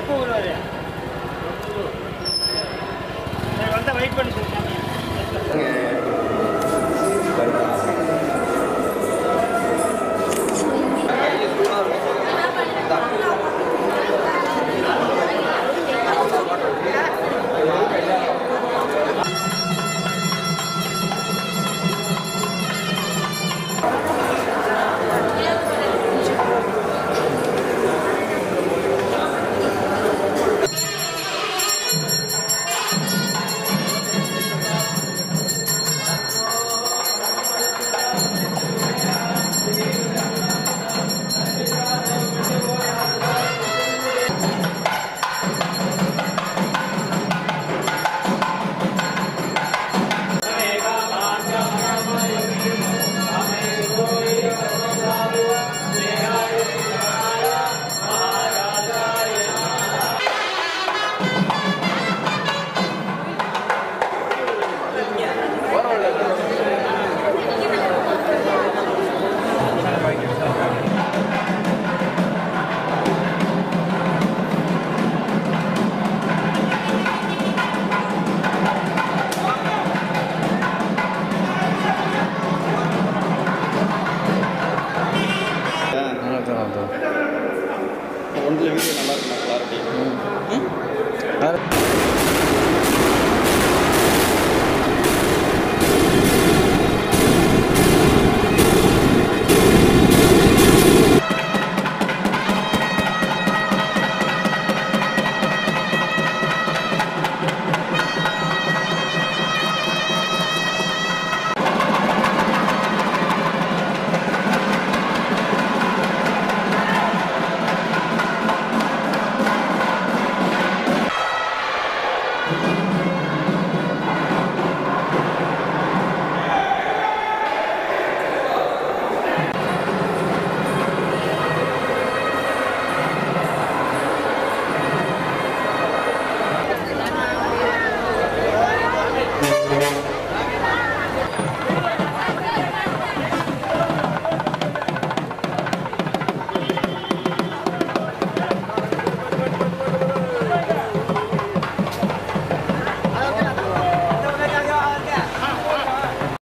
எப்போ வருவாரு? சரி வந்தா வெயிட் பண்ணி சொல்லுங்க நல்லா தான் நல்லா